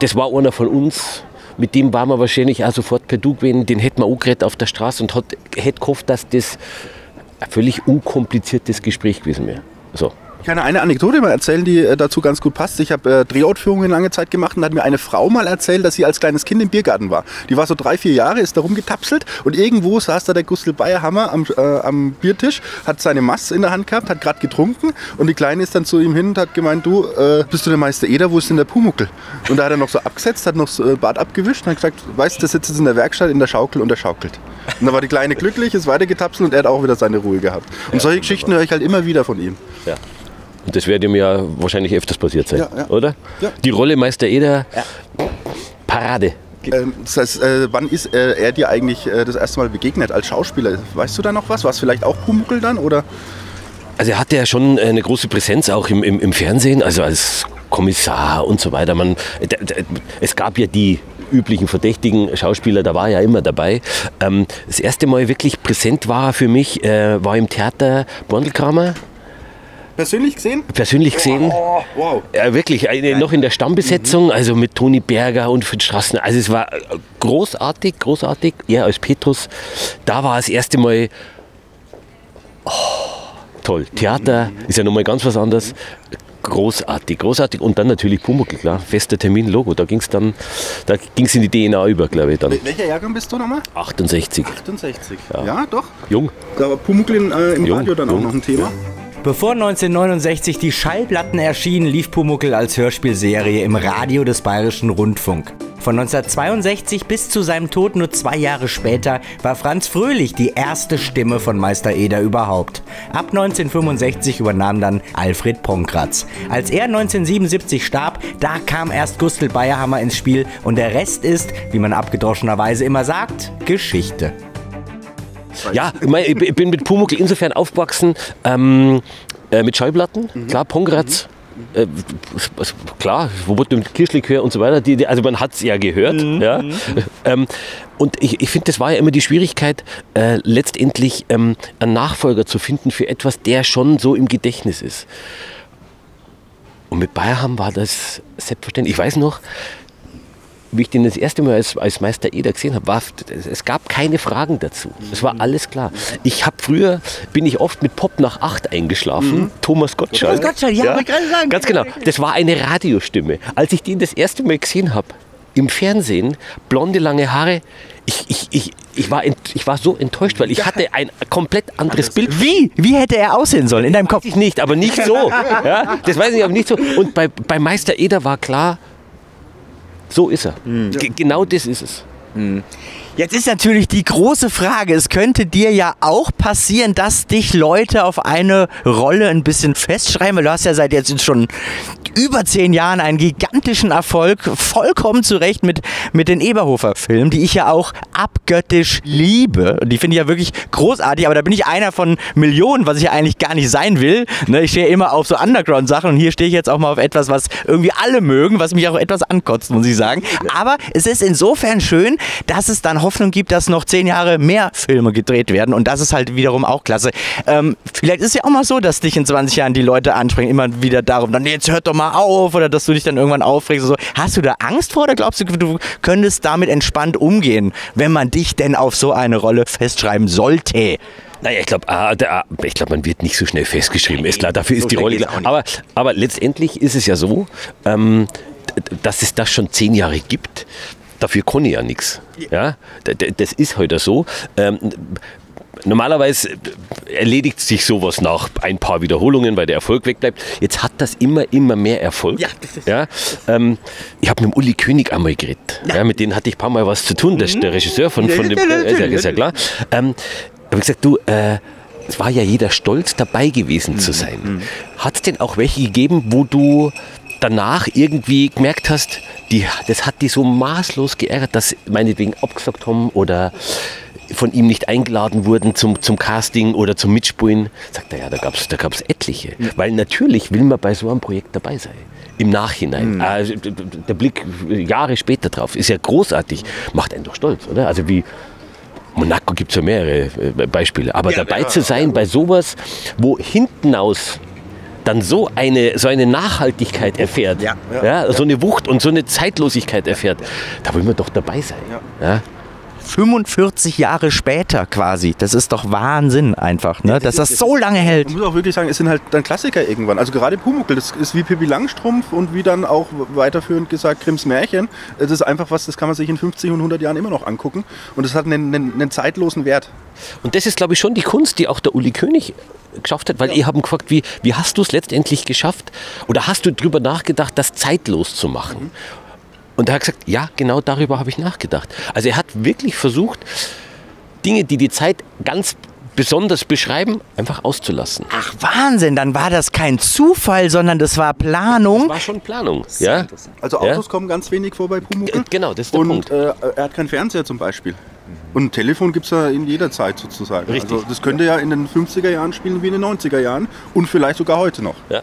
das war einer von uns. Mit dem waren wir wahrscheinlich auch sofort per Du gewesen. Den hätten wir angeredet auf der Straße und hat, hätte gehofft, dass das ein völlig unkompliziertes Gespräch gewesen wäre. So. Ich kann eine Anekdote mal erzählen, die äh, dazu ganz gut passt. Ich habe äh, Drehaufführungen lange Zeit gemacht und da hat mir eine Frau mal erzählt, dass sie als kleines Kind im Biergarten war. Die war so drei, vier Jahre, ist da rumgetapselt und irgendwo saß da der Gustl Bayerhammer am, äh, am Biertisch, hat seine Mass in der Hand gehabt, hat gerade getrunken und die Kleine ist dann zu ihm hin und hat gemeint, du, äh, bist du der Meister Eder, wo ist denn der Pumuckel? Und da hat er noch so abgesetzt, hat noch so äh, Bart abgewischt und hat gesagt, weißt du, der sitzt jetzt in der Werkstatt in der Schaukel und er schaukelt. Und da war die Kleine glücklich, ist weitergetapselt und er hat auch wieder seine Ruhe gehabt. Und ja, solche Geschichten höre ich halt immer wieder von ihm. Ja. Und das wird ihm ja wahrscheinlich öfters passiert sein, ja, ja. oder? Ja. Die Rolle Meister Eder, Parade. Ähm, das heißt, äh, wann ist äh, er dir eigentlich äh, das erste Mal begegnet als Schauspieler? Weißt du da noch was? War es vielleicht auch Pumuckl dann? Oder? Also er hatte ja schon eine große Präsenz auch im, im, im Fernsehen, also als Kommissar und so weiter. Man, es gab ja die üblichen verdächtigen Schauspieler, da war er ja immer dabei. Ähm, das erste Mal wirklich präsent war für mich, äh, war im Theater Borndelkramer Persönlich gesehen? Persönlich gesehen. Oh, wow. Ja, wirklich, eine, noch in der Stammbesetzung, mhm. also mit Toni Berger und Fritz Straßen. Also es war großartig, großartig. Er als Petrus, da war das erste Mal oh, toll. Theater mhm. ist ja nochmal ganz was anderes. Großartig, großartig. Und dann natürlich Pumuckl, klar. Fester Termin, Logo. Da ging es dann, da ging es in die DNA über, glaube ich. Dann. Welcher Jahrgang bist du nochmal? 68. 68, ja, ja doch. Jung. Da war Pumuckl in, äh, im Jung, Radio dann Jung. auch noch ein Thema. Ja. Bevor 1969 die Schallplatten erschienen, lief Pumuckel als Hörspielserie im Radio des Bayerischen Rundfunk. Von 1962 bis zu seinem Tod nur zwei Jahre später war Franz Fröhlich die erste Stimme von Meister Eder überhaupt. Ab 1965 übernahm dann Alfred Ponkratz. Als er 1977 starb, da kam erst Gustl Bayerhammer ins Spiel und der Rest ist, wie man abgedroschenerweise immer sagt, Geschichte. Ja, ich, bin mit Pumuckl insofern aufgewachsen, ähm, äh, mit Schallplatten, mhm. klar, Pongratz. Äh, klar, wo wurde mit Kirschlikör und so weiter, die, die, also man hat es ja gehört. Mhm. Ja. Ähm, und ich, ich finde, das war ja immer die Schwierigkeit, äh, letztendlich ähm, einen Nachfolger zu finden für etwas, der schon so im Gedächtnis ist. Und mit Bayerham war das selbstverständlich. Ich weiß noch, wie ich den das erste Mal als, als Meister Eder gesehen habe, war, es gab keine Fragen dazu. Es war alles klar. Ich habe früher, bin ich oft mit Pop nach acht eingeschlafen. Mhm. Thomas Gottschalk. Thomas Gottschalk, ja, ja. gerade sagen. Ganz genau. Das war eine Radiostimme. Als ich den das erste Mal gesehen habe, im Fernsehen, blonde, lange Haare, ich, ich, ich, ich, war, ich war so enttäuscht, weil ich hatte ein komplett anderes Bild. Wie? Wie hätte er aussehen sollen in deinem Kopf? Weiß ich nicht, aber nicht so. Ja, das weiß ich aber nicht so. Und bei, bei Meister Eder war klar, so ist er. Mhm. Genau das ist es. Mhm. Jetzt ist natürlich die große Frage, es könnte dir ja auch passieren, dass dich Leute auf eine Rolle ein bisschen festschreiben, weil du hast ja seit jetzt schon über zehn Jahren einen gigantischen Erfolg, vollkommen zurecht mit, mit den Eberhofer-Filmen, die ich ja auch abgöttisch liebe. Die finde ich ja wirklich großartig, aber da bin ich einer von Millionen, was ich ja eigentlich gar nicht sein will. Ne, ich stehe immer auf so Underground-Sachen und hier stehe ich jetzt auch mal auf etwas, was irgendwie alle mögen, was mich auch etwas ankotzt, muss ich sagen. Aber es ist insofern schön, dass es dann Hoffnung gibt, dass noch zehn Jahre mehr Filme gedreht werden und das ist halt wiederum auch klasse. Ähm, vielleicht ist es ja auch mal so, dass dich in 20 Jahren die Leute ansprechen, immer wieder darum, dann jetzt hört doch mal auf oder dass du dich dann irgendwann aufregst. So. Hast du da Angst vor oder glaubst du, du könntest damit entspannt umgehen, wenn man dich denn auf so eine Rolle festschreiben sollte? Naja, ich glaube, ah, ah, glaub, man wird nicht so schnell festgeschrieben. Ist klar, dafür so ist die Rolle. Aber, aber letztendlich ist es ja so, ähm, dass es das schon zehn Jahre gibt. Dafür kann ich ja nichts. Ja? Das ist heute so. Ähm, Normalerweise erledigt sich sowas nach ein paar Wiederholungen, weil der Erfolg wegbleibt. Jetzt hat das immer, immer mehr Erfolg. Ja, ja ähm, ich habe mit dem Uli König einmal geredet. Ja. ja. mit dem hatte ich ein paar Mal was zu tun, das ist der Regisseur von, von dem. Äh, ist ja klar. Ähm, habe gesagt, du, äh, es war ja jeder stolz, dabei gewesen zu sein. Mhm. Hat es denn auch welche gegeben, wo du danach irgendwie gemerkt hast, die, das hat die so maßlos geärgert, dass meinetwegen abgesagt haben oder von ihm nicht eingeladen wurden zum, zum Casting oder zum Mitspielen, sagt er, ja, da gab es da gab's etliche. Ja. Weil natürlich will man bei so einem Projekt dabei sein. Im Nachhinein. Mhm. Also, der Blick Jahre später drauf ist ja großartig. Macht einen doch stolz, oder? Also wie Monaco gibt es ja mehrere äh, Beispiele. Aber ja, dabei ja, zu sein bei sowas, wo hinten aus dann so eine, so eine Nachhaltigkeit erfährt, ja, ja, so eine Wucht und so eine Zeitlosigkeit erfährt, da will man doch dabei sein. Ja. 45 Jahre später quasi. Das ist doch Wahnsinn einfach, ne? dass das so lange hält. Man muss auch wirklich sagen, es sind halt dann Klassiker irgendwann. Also gerade Pumuckl, das ist wie Pippi Langstrumpf und wie dann auch weiterführend gesagt Grimms Märchen. Das ist einfach was, das kann man sich in 50 und 100 Jahren immer noch angucken. Und es hat einen, einen, einen, zeitlosen Wert. Und das ist, glaube ich, schon die Kunst, die auch der Uli König geschafft hat, weil ja. ihr habt gefragt, wie, wie hast du es letztendlich geschafft? Oder hast du darüber nachgedacht, das zeitlos zu machen? Mhm. Und er hat gesagt, ja, genau darüber habe ich nachgedacht. Also er hat wirklich versucht, Dinge, die die Zeit ganz besonders beschreiben, einfach auszulassen. Ach Wahnsinn, dann war das kein Zufall, sondern das war Planung. Das war schon Planung, ja. Also Autos ja? kommen ganz wenig vor bei Pumuckl. Genau, das ist der Und, Punkt. Äh, er hat keinen Fernseher zum Beispiel. Und ein Telefon gibt es ja in jeder Zeit sozusagen. Richtig. Also das könnte ja in den 50er Jahren spielen wie in den 90er Jahren und vielleicht sogar heute noch. Ja.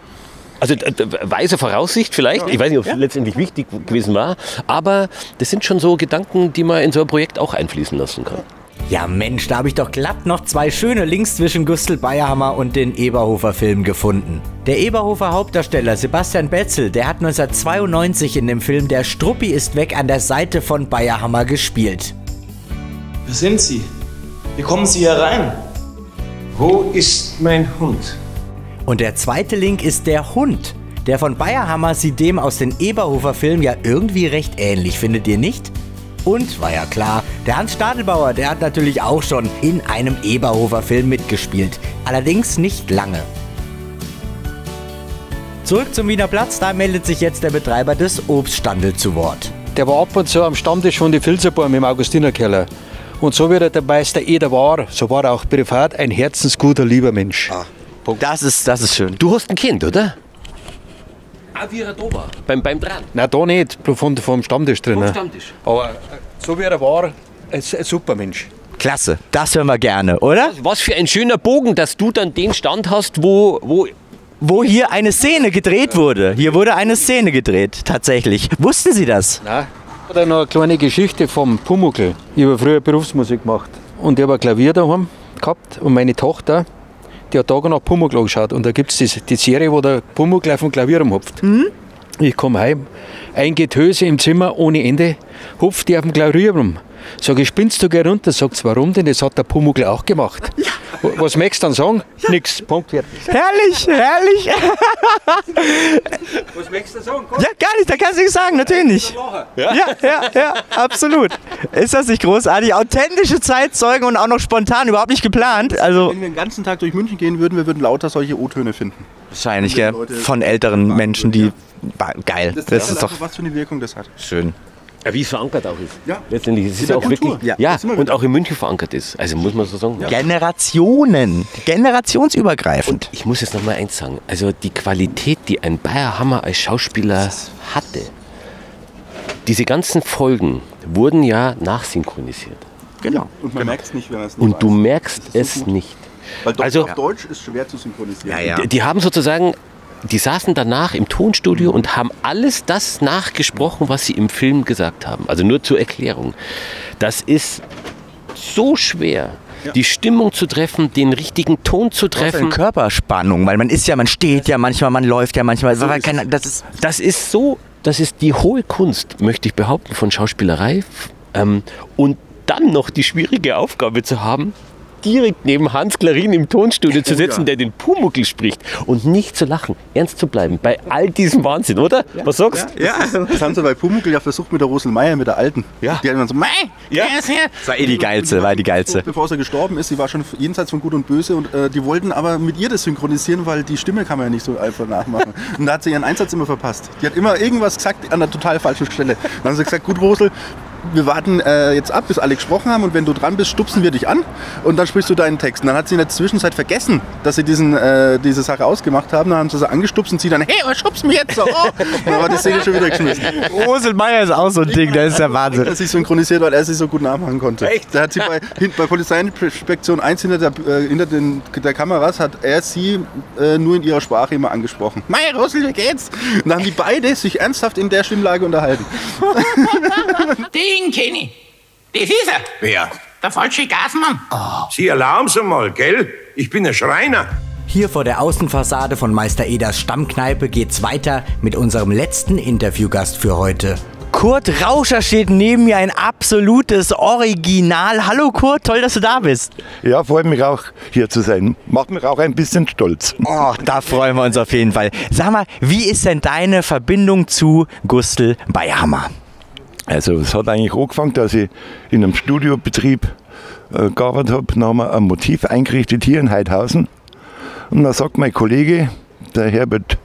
Also weise Voraussicht vielleicht, ja. ich weiß nicht, ob es ja. letztendlich wichtig gewesen war, aber das sind schon so Gedanken, die man in so ein Projekt auch einfließen lassen kann. Ja Mensch, da habe ich doch glatt noch zwei schöne Links zwischen Gustl Bayerhammer und den Eberhofer Film gefunden. Der Eberhofer Hauptdarsteller Sebastian Betzel, der hat 1992 in dem Film Der Struppi ist weg an der Seite von Bayerhammer gespielt. Wer sind Sie? Wie kommen Sie herein? Wo ist mein Hund? Und der zweite Link ist der Hund. Der von Bayerhammer sieht dem aus den Eberhofer-Filmen ja irgendwie recht ähnlich, findet ihr nicht? Und war ja klar, der Hans Stadelbauer, der hat natürlich auch schon in einem Eberhofer-Film mitgespielt. Allerdings nicht lange. Zurück zum Wiener Platz, da meldet sich jetzt der Betreiber des Obststandels zu Wort. Der war ab und zu am Stammtisch von die Filzerbaum im Augustinerkeller. Und so wie er der Meister Eder war, so war er auch privat ein herzensguter, lieber Mensch. Das ist, das ist schön. Du hast ein Kind, oder? Ah, wie er da war. Beim, beim Dran. Nein, da nicht, vom, vom Stammtisch drin. Vom Stammtisch. Aber äh, so wie er war, ein, ein super Mensch. Klasse, das hören wir gerne, oder? Was für ein schöner Bogen, dass du dann den Stand hast, wo, wo Wo hier eine Szene gedreht wurde. Hier wurde eine Szene gedreht, tatsächlich. Wussten Sie das? Nein. Oder noch eine kleine Geschichte vom Pumuckl. Ich habe früher Berufsmusik gemacht. Und ich habe ein Klavier daheim gehabt. Und meine Tochter, die hat Tag und Nacht Pumuckl angeschaut. Und da gibt es die, die Serie, wo der Pumuckl auf dem Klavier rumhupft. Ich komme heim, ein Getöse im Zimmer ohne Ende, hupft die auf dem Klavier rum. Sag ich, spinnst du geh runter? Sagt sie, warum denn? Das hat der Pumuckl auch gemacht. Was möchtest du dann sagen? Nix. Punkt. fertig. Herrlich, herrlich. Was möchtest du sagen? Ja, gar nicht, da kannst du nichts sagen, natürlich nicht. Ja, ja, ja, absolut. Ist das nicht großartig? Authentische Zeitzeugen und auch noch spontan, überhaupt nicht geplant. Also Wenn wir den ganzen Tag durch München gehen würden, wir würden lauter solche O-Töne finden. wahrscheinlich, gell? Von älteren Menschen, die. Geil. Das ist doch was für eine Wirkung das hat. schön. Ja, wie es verankert auch ist. Ja. Letztendlich. Es In ist der auch Kultur. wirklich. Ja, Ja, und auch in München verankert ist. Also muss man so sagen. Ja. Generationen. Generationsübergreifend. Ich muss jetzt noch mal eins sagen. Also die Qualität, die ein Bayer Hammer als Schauspieler hatte, diese ganzen Folgen wurden ja nachsynchronisiert. Genau. Und man merkt es nicht, wenn man es nicht Und du weiß. merkst es nicht. Weil Deutsch Also- auf Deutsch ist schwer zu synchronisieren. Die, die haben sozusagen, die saßen danach im Tonstudio und haben alles das nachgesprochen, was sie im Film gesagt haben. Also nur zur Erklärung. Das ist so schwer, die Stimmung zu treffen, den richtigen Ton zu Treffen. Körperspannung, weil man ist ja, man steht ja manchmal, man läuft ja manchmal. So ist kein, das ist Das ist so, das ist die hohe Kunst, möchte ich behaupten, von Schauspielerei. Ähm, und dann noch die schwierige Aufgabe zu haben, direkt neben Hans Klarin im Tonstudio zu sitzen, der den Pumuckl spricht und nicht zu lachen, ernst zu bleiben bei all diesem Wahnsinn, oder? Was sagst du? Ja, das haben sie bei Pumuckl ja versucht mit der Rosel Meier, mit der Alten. Ja. Die hat immer so, Mei, Ja. ist her. das war eh die geilste, war die geilste. Bevor sie gestorben ist, sie war schon jenseits von Gut und Böse und äh, die wollten aber mit ihr das synchronisieren, weil die Stimme kann man ja nicht so einfach nachmachen. Und da hat sie ihren Einsatz immer verpasst. Die hat immer irgendwas gesagt an der total falschen Stelle. Dann haben sie gesagt, gut Rosel, wir warten äh, jetzt ab, bis alle gesprochen haben und wenn du dran bist, stupsen wir dich an und dann sprichst du deinen Text. Und dann hat sie in der Zwischenzeit vergessen, dass sie diesen, äh, diese Sache ausgemacht haben. Dann haben sie sie angestupst und sie dann, hey, was schubst mich jetzt so? Oh. Und dann war die Szene schon wieder geschmissen. Roselmeier ist auch so ein Ding, das ist der Er Wahnsinn. hat sich synchronisiert, weil er sich so gut nachmachen konnte. Echt? Da hat sie bei, bei Polizeiinspektion 1 hinter, der, äh, hinter den, der Kameras hat er sie äh, nur in ihrer Sprache immer angesprochen. Mei, Rosel, wie geht's? Und dann haben die beide sich ernsthaft in der Stimmlage unterhalten. Den kenne ich. Das ist er. Wer? Der falsche Gasmann. Sie erlauben Sie mal, gell? Ich bin ein Schreiner. Hier vor der Außenfassade von Meister Eders Stammkneipe geht's weiter mit unserem letzten Interviewgast für heute. Kurt Rauscher steht neben mir, ein absolutes Original. Hallo Kurt, toll, dass du da bist. Ja, freut mich auch, hier zu sein. Macht mich auch ein bisschen stolz. Oh, da freuen wir uns auf jeden Fall. Sag mal, wie ist denn deine Verbindung zu Gustl Bayhammer? Also es hat eigentlich angefangen, dass ich in einem Studiobetrieb äh, gearbeitet habe. Dann haben wir ein Motiv eingerichtet hier in Heidhausen. Und dann sagt mein Kollege, der Herbert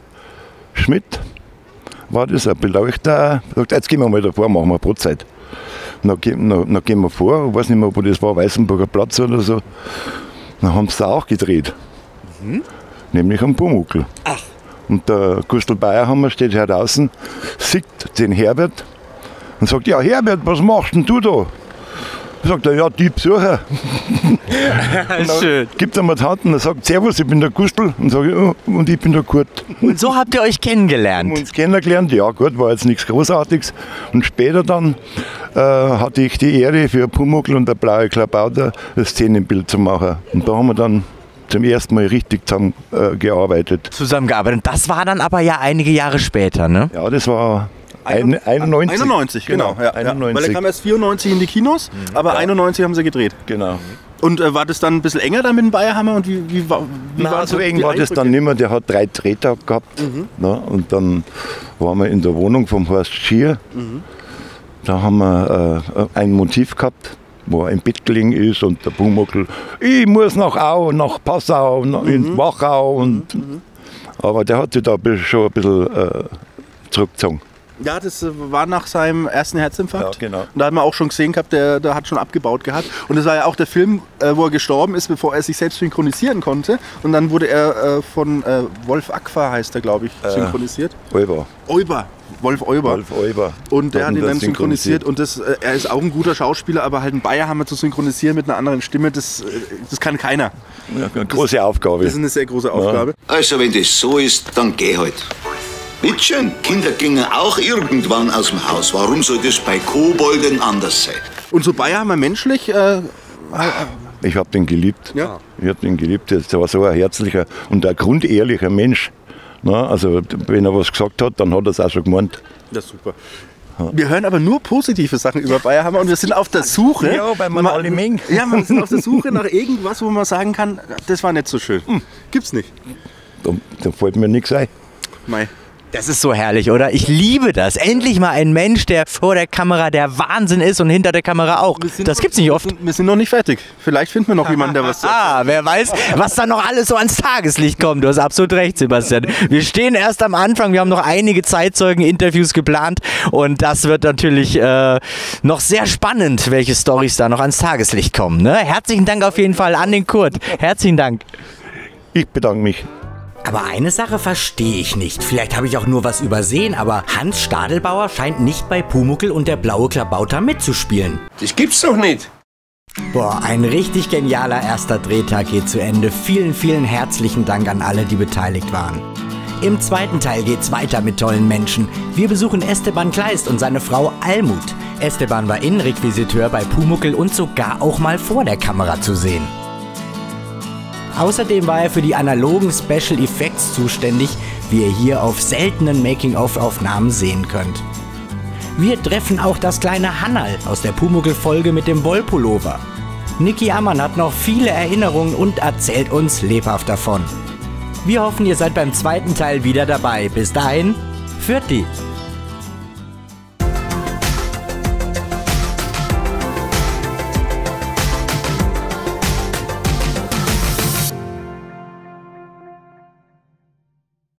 Schmidt, war das ein Beleuchter, sagt, jetzt gehen wir mal davor, machen wir Brotzeit. Dann, gehen- dann, dann gehen wir vor, ich weiß nicht mehr, wo das war, Weißenburger Platz oder so. Dann haben sie da auch gedreht. Nämlich am Pumuckl. Und der Gustl Bayerhammer steht hier draußen, sieht den Herbert und sagt, ja Herbert, was machst denn du da? Sagt er, ja, die Besucher. Schön. Gibt er mir die Hand und er sagt, Servus, ich bin der Gustl. Und sage ich, ja, und ich bin der Kurt. Und so habt ihr euch Haben kennengelernt. uns kennengelernt, ja gut, war jetzt nichts Großartiges. Und später dann äh, hatte ich die Ehre für Pumuckl und der blaue Klabauter ein Szenenbild zu machen. Und da haben wir dann zum ersten Mal richtig zusammen äh, gearbeitet. Zusammengearbeitet. Das war dann aber ja einige Jahre später, ne? Ja, das war ein, 91. 91, genau. ja, Ja. 91. Weil er kam erst 94 in die Kinos, aber 91 haben sie gedreht. Genau. Und äh, war das dann ein bisschen enger dann mit dem Bayerhammer und wie, wie, war- wie Na, waren so eng war das dann nicht mehr. Der hat drei Drehtage gehabt. Mhm. Ne? Und dann waren wir in der Wohnung vom Horst Schier. Mhm. Da haben wir äh, ein Motiv gehabt, wo Bett gelegen ist und der Pumuckl, ich muss nach Au, nach Passau, nach, Mhm. in Wachau. Und, Aber der hat sich da schon ein bisschen äh, zurückgezogen. Ja, das äh, war nach seinem ersten Herzinfarkt. Ja, genau. Und da hat man auch schon gesehen gehabt, der, der hat schon abgebaut gehabt. Und das war ja auch der Film, äh, wo er gestorben ist, bevor er sich selbst synchronisieren konnte. Und dann wurde er äh, von äh, Wolf Aqua, heißt er, glaube ich, Äh, synchronisiert. Euber. Euber. Wolf Euber. Wolf Euber. Und der hat ihn das dann synchronisiert. Und das, äh, er ist auch ein guter Schauspieler, aber halt einen Bayerhammer zu synchronisieren mit einer anderen Stimme, das, äh, das kann keiner. Ja, eine große Aufgabe. Das ist eine sehr große Aufgabe. Also, wenn das so ist, dann geh halt. Bitteschön, Kinder gingen auch irgendwann aus dem Haus. Warum soll das bei Kobolden anders sein? Und so Bayerhammer menschlich, äh, Ich habe den geliebt. Ja. Ich habe den geliebt. Das war so ein herzlicher und ein grundehrlicher Mensch. Na, also wenn er was gesagt hat, dann hat er es auch schon gemeint. Ja, super. Wir hören aber nur positive Sachen über Bayerhammer und wir sind auf der Suche. Ja, man alle mengen. Ja, wir sind auf der Suche nach irgendwas, wo man sagen kann, das war nicht so schön. Gibt's nicht. Da, da fällt mir nichts ein. Mei. Das ist so herrlich, oder? Ich liebe das. Endlich mal ein Mensch, der vor der Kamera der Wahnsinn ist und hinter der Kamera auch. Das gibt's nicht oft. Wir sind noch nicht fertig. Vielleicht finden wir noch jemanden, der was sagt. Ah, wer weiß, was da noch alles so ans Tageslicht kommt. Du hast absolut recht, Sebastian. Wir stehen erst am Anfang. Wir haben noch einige Zeitzeugen-Interviews geplant und das wird natürlich äh, noch sehr spannend, welche Stories da noch ans Tageslicht kommen. Ne? Herzlichen Dank auf jeden Fall an den Kurt. Herzlichen Dank. Ich bedanke mich. Aber eine Sache verstehe ich nicht. Vielleicht habe ich auch nur was übersehen, aber Hans Stadelbauer scheint nicht bei Pumuckel und der blaue Klabauter mitzuspielen. Das gibt's doch nicht. Boah, ein richtig genialer erster Drehtag geht zu Ende. Vielen, vielen herzlichen Dank an alle, die beteiligt waren. Im zweiten Teil geht's weiter mit tollen Menschen. Wir besuchen Esteban Kleist und seine Frau Almut. Esteban war Innenrequisiteur bei Pumuckel und sogar auch mal vor der Kamera zu sehen. Außerdem war er für die analogen Special Effects zuständig, wie ihr hier auf seltenen Making-of-Aufnahmen sehen könnt. Wir treffen auch das kleine Hannal aus der Pumuckl-Folge mit dem Wollpullover. Niki Ammann hat noch viele Erinnerungen und erzählt uns lebhaft davon. Wir hoffen, ihr seid beim zweiten Teil wieder dabei. Bis dahin, Fürti!